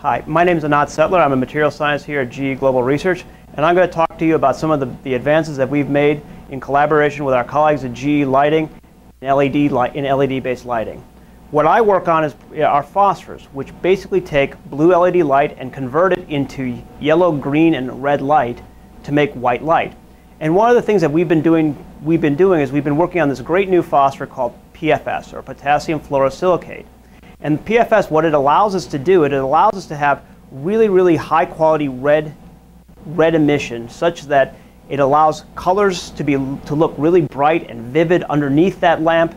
Hi, my name is Anant Setlur. I'm a material scientist here at GE Global Research, and I'm going to talk to you about some of the, the advances that we've made in collaboration with our colleagues at GE Lighting in LED, light, in LED-based lighting. What I work on is are phosphors, which basically take blue LED light and convert it into yellow, green, and red light to make white light. And one of the things that we've been doing, we've been doing is we've been working on this great new phosphor called PFS, or potassium fluorosilicate. And PFS, what it allows us to do, it allows us to have really, really high quality red, red emission such that it allows colors to, be, to look really bright and vivid underneath that lamp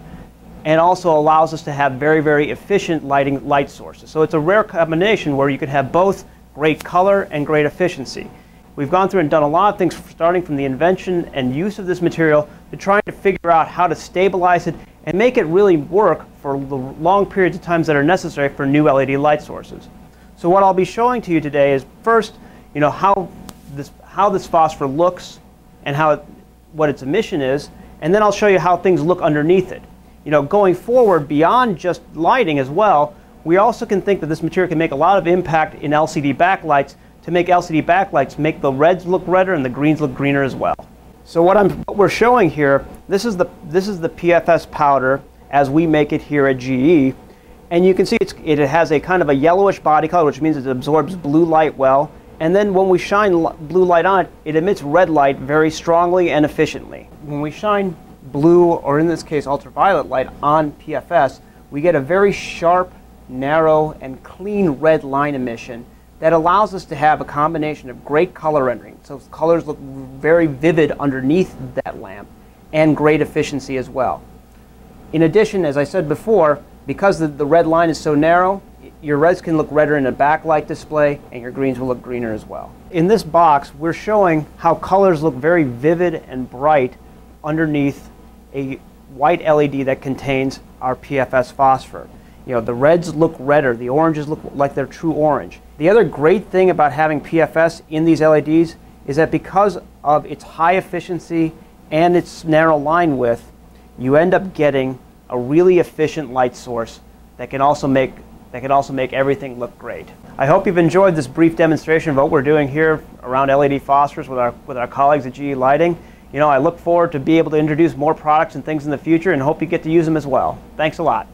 and also allows us to have very, very efficient lighting light sources. So it's a rare combination where you could have both great color and great efficiency. We've gone through and done a lot of things starting from the invention and use of this material to trying to figure out how to stabilize it and make it really work for the long periods of times that are necessary for new LED light sources. So what I'll be showing to you today is first, you know, how this, how this phosphor looks and how it, what its emission is, and then I'll show you how things look underneath it. You know, going forward beyond just lighting as well, we also can think that this material can make a lot of impact in LCD backlights to make LCD backlights make the reds look redder and the greens look greener as well. So what, I'm, what we're showing here, this is, the, this is the PFS powder as we make it here at GE. And you can see it has a kind of a yellowish body color, which means it absorbs blue light well. And then when we shine blue light on it, it emits red light very strongly and efficiently. When we shine blue, or in this case ultraviolet light, on PFS, we get a very sharp, narrow, and clean red line emission that allows us to have a combination of great color rendering. So colors look very vivid underneath that lamp and great efficiency as well. In addition, as I said before, because the, the red line is so narrow, your reds can look redder in a backlight display and your greens will look greener as well. In this box, we're showing how colors look very vivid and bright underneath a white LED that contains our PFS phosphor. You know, the reds look redder, the oranges look like they're true orange. The other great thing about having PFS in these LEDs is that because of its high efficiency and its narrow line width, you end up getting a really efficient light source that can also make that can also make everything look great. I hope you've enjoyed this brief demonstration of what we're doing here around LED phosphors with our with our colleagues at GE Lighting. You know, I look forward to be able to introduce more products and things in the future and hope you get to use them as well. Thanks a lot.